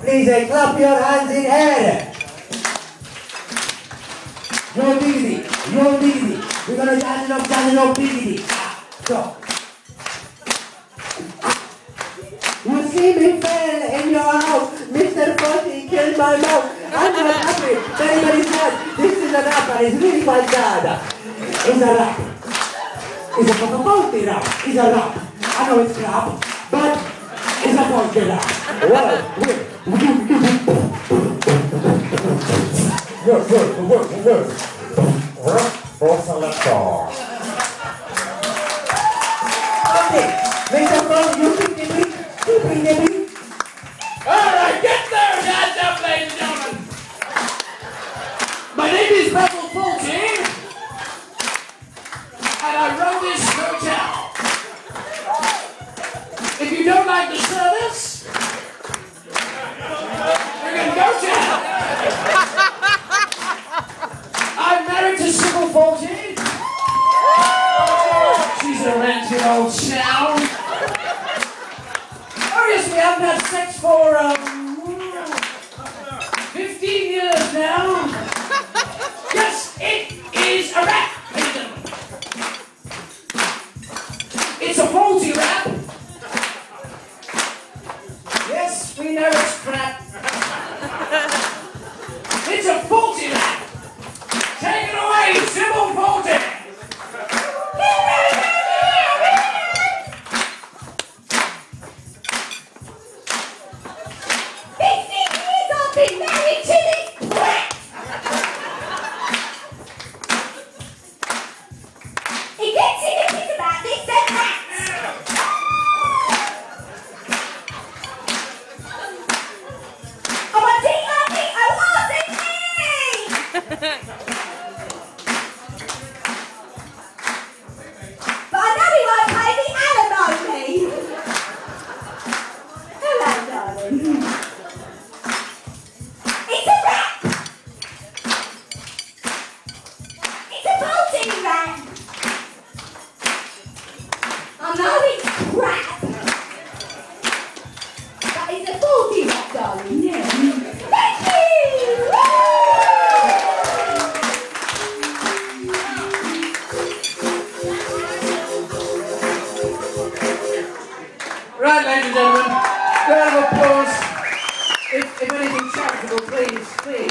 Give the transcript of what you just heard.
Please uh, clap your hands in air. Yo diggity, yo diggity. We're gonna jazz it up, jazz it up, diggity. So. You see me fell in your house. Mr. Fuzzy killed my mouse. I'm not happy. Very sad. This is a rap and it's really my dad. It's a rap. It's a Fawlty rap. It's a rap. I know it's crap, but it's a Fawlty rap. Well, wait. Good, good, good, good. Rap for selector. Okay. Mr. Fuzzy, you pick the beat. You pick the beat. All right, get there, hands up, ladies and gentlemen. My name is Basil Fawlty, and I run this hotel. If you don't like the old. Oh yes, we haven't had sex for um, Right, ladies and gentlemen, round of applause. If, if anything charitable, please, please.